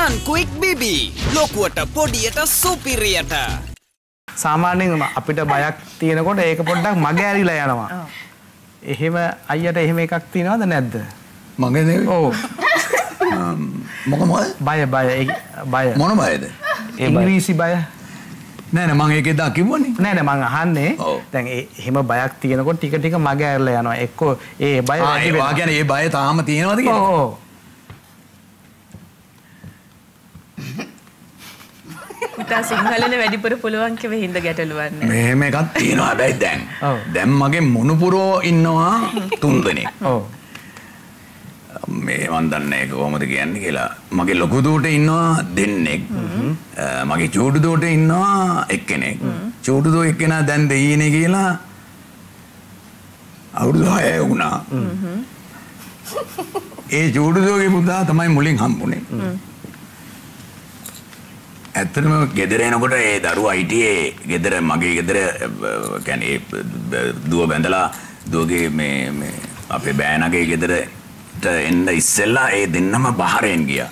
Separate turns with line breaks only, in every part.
සන් quick බිබි ලොකුවට පොඩියට සුපිරියට
සාමාන්‍යයෙන් අපිට බයක් තියෙනකොට ඒක පොඩ්ඩක් මග ඇරිලා යනවා. එහෙම අයියට එහෙම එකක් තියෙනවද නැද්ද?
මගේ නෙවෙයි.
ඔව්.
මොක මොකද?
බය බය බය.
මොන බයද?
ඉංග්‍රීසි බය.
නෑ නෑ මම ඒක එදා කිව්වනේ.
නෑ නෑ මං අහන්නේ. දැන් ඒ එහෙම බයක් තියෙනකොට ටික ටික මග ඇරලා යනවා. එක්කෝ ඒ බය
ඒ වා
වෙනවා.
කියන්නේ ඒ බය තාම තියෙනවද කියලා?
ඔව්.
පුතා සිංහලන වැඩිපුර පුළුවන් කිව හින්ද ගැටලුවන්න.
මෙහෙම එකක් තියෙනවා හැබැයි දැන්.
ඔව්.
දැන් මගේ මුණුපුරෝ ඉන්නවා තුන් දෙනෙක්.
ඔව්.
මේ මන් දන්නේ කොහොමද කියන්නේ කියලා. මගේ ලොකු දුවට ඉන්නවා දෙන්නෙක්. මගේ චූටු දුවට ඉන්නවා එක්කෙනෙක්. චූටු දුව එක්කෙනා දැන් දෙයිනේ කියලා අවුරුදු 6 වුණා. ඒ චූටු දුවගේ පුතා තමයි මුලින් හම්බුනේ. ඇත්තටම ගෙදර එනකොට ඒ දරුවා හිටියේ ගෙදර මගේ ගෙදර කියන්නේ දුව බැඳලා දුවගේ මේ මේ අපේ බෑනගේ ගෙදරට එන්න ඉස්සෙල්ලා ඒ දෙන්නම බහරෙන් ගියා.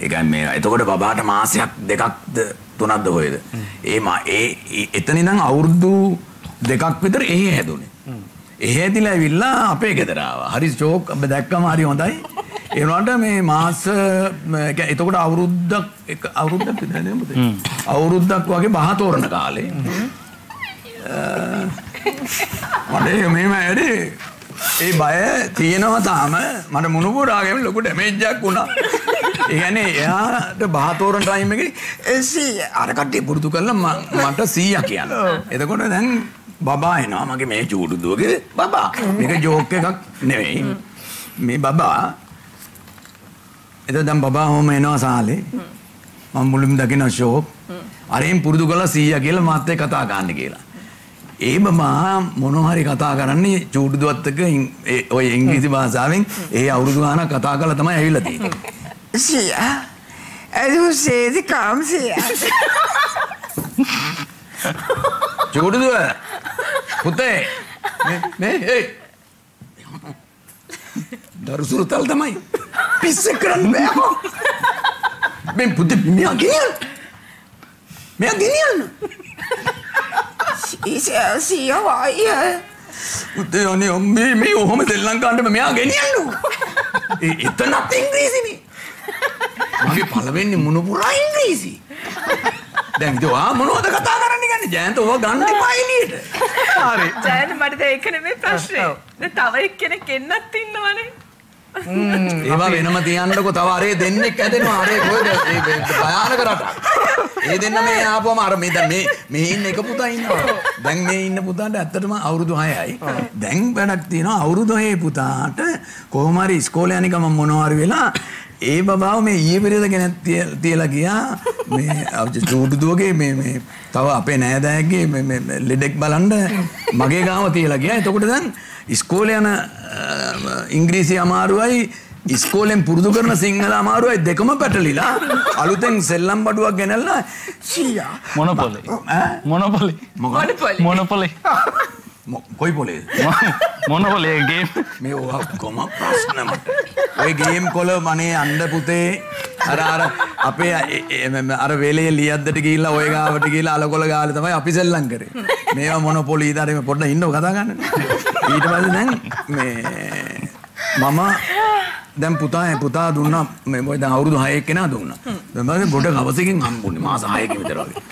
ඒකයි මේ එතකොට බබාට මාසයක් දෙකක්ද තුනක්ද හොයද. ඒ මා ඒ ඒ- එතන ඉඳන් අවුරුදු දෙකක් විතර එහෙ හැදුනේ. එහෙ ඇදිලා ඇවිල්ලා අපේ ගෙදර ආවා. හරි ෂෝක් ඔබ දැක්කම හරි හොඳයි. වුණාට මේ මාස එතකොට අවුරුද්දක් එක අවුරුද්දක් පුතේ? අවුරුද්දක් වගේ බහ තෝරන කාලේ. මට මෙහෙම ඇරේ ඒ බය තියෙනවා තාම මට මුණුපුරාගෙම ලොකු ඩැමේජ් එකක් වුණා. ඒ කියන්නේ එයාට බහ තෝරන ටයිම් එකේ එසී අර කට්ටිය පුරුදු කරලා මට 100 කියනවා. එතකොට දැන් බබා එනවා මගේ මේ චූටු දුවගේ බබා. මේක ජෝක් එකක් නෙවෙයි. මේ බබා එතකොට දැන් බබා හොම එනවා සාලේ. මම මුලින්ම දකින ෂෝක්. අරෙන් පුරුදු කරලා 100 කියලා මාත් එක්ක කතා ගන්න කියලා. ඒ බබා මොනවා හරි කතා කරන්නේ චූටු දුවත් එක්ක ඔය ඉංග්‍රීසි භාෂාවෙන් ඒ අවුරුදු ගානක් කතා කරලා තමයි ඇවිල්ලා තියෙන්නේ.
Sia, er du sæt i kom, Sia?
චූටු දුව පුතේ මේ මේ හේ දරුසුරු තල් තමයි පිස්සෙක් කරන්න බෑ මේ පුතේ මෙයා ගෙනියන්න මෙයා ගෙනියන්න
er.
පුතේ අනේ මේ මේ ඔහොම දෙල්ලම් ගන්නම මෙයා ගෙනියන්න ඒ එතනත් ඉංග්‍රීසිනේ මගේ පළවෙනි මුණුපුරා ඉංග්‍රීසි දැන් ඉතින් ඔයා මොනවද කතා කරන්නේ කියන්නේ ජයන්ත ඔය ගන්න එපා එළියට
හරි.
ජයන මට දැන් ඒක නෙමෙයි ප්‍රශ්නේ.
ඔව්.
දැන් තව එක්කෙනෙක් එන්නත් ඉන්නවනේ.
ඒවා වෙනම තියන්නකො. තව අරේ දෙන්නෙක් ඇදෙනවා. අරේ කොහෙද? භයානක රටක් ඒ දෙන්න මේ ආපුවම අර මේ දැන් මේ මේ ඉන්න එක පුතා ඉන්නවා. දැන් මේ ඉන්න පුතාට ඇත්තටම අවුරුදු 6යි දැන් වැඩක් තියෙනවා අවුරුදු 6 පුතාට කොහොම හරි ඉස්කෝලේ යන ගමන් මොනවා හරි වෙලා ඒ බබාව මේ ඊයේ පෙරේද ගෙනත් තිය- තියලා ගියා මේ චූටු දුවගේ මේ මේ තව අපේ නෑදෑයගේ මේ ලෙඩෙක් බලන්න මගේ ගාව තියලා ගියා එතකොට දැන් ඉස්කෝලේ යන ඉංග්‍රීසි අමාරුවයි ඉස්කෝලෙන් පුරුදු කරන සිංහල අමාරුවයි දෙකම පැටලිලා අලුතෙන් සෙල්ලම් බඩුවක් ගෙනල්ලා
Sia,
මොනොපොලි. මොනොපොලි.
පොලි.
මොනොපොලි.
මො- කොයි පොලේද
මොනොපොලි ගේම්.
මේ ඔක්කොම ප්‍රශ්න මට ඔය ගේම් කොල මනේ අන්ඩ පුතේ අර අර අපේ එ- එ- මෙ- අර වෙලේ ලියද්දට ගිහිල්ලා ඔය ගාවට ගිහිල්ලා අලකොල ගාලේ තමයි අපි සෙල්ලම් කරේ. මේවා මොන පොලීද අර මේ පොඩ්ඩක් ඉන්නව කතා ගන්න ඊට පස්සේ දැන් මේ මම දැන් පුතා පුතා දුන්නා. මේ මොකද දැන් අවුරුදු 6 කෙනා දුන්නා. දැන් මම ගොඩ කවසකින් හම්බුනේ. මාස 6කින් විතර වගේ.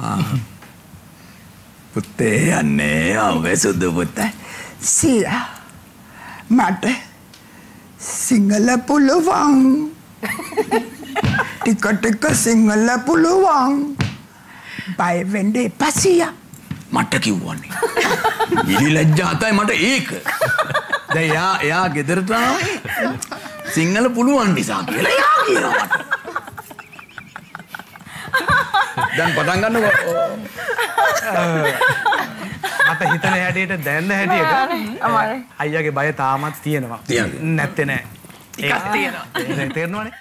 ආ. පුතේ යන්නේ ඔබේ සුදු පුතා.
Sia, මට සිංහල පුළුවන්. ටික ටික සිංහල පුළුවන්. බය වෙන්න එපා, Sia.
මට කිව්වන්නේ. ඉලි ලැජ්ජාතයි මට ඒක. දැන් එයා එයා ගෙදරට ආවේ සිංහල පුළුවන් නිසා කියලා එයා කියනවා මට. දැන් පටන් ගන්නකො.
මට හිතන හැටියට දැන්න හැටියට අයියගේ බය තාමත් තියෙනවා. නැත්තේ නෑ.
ටිකක් තියෙනවා.
ඒක තේරෙනවනේ.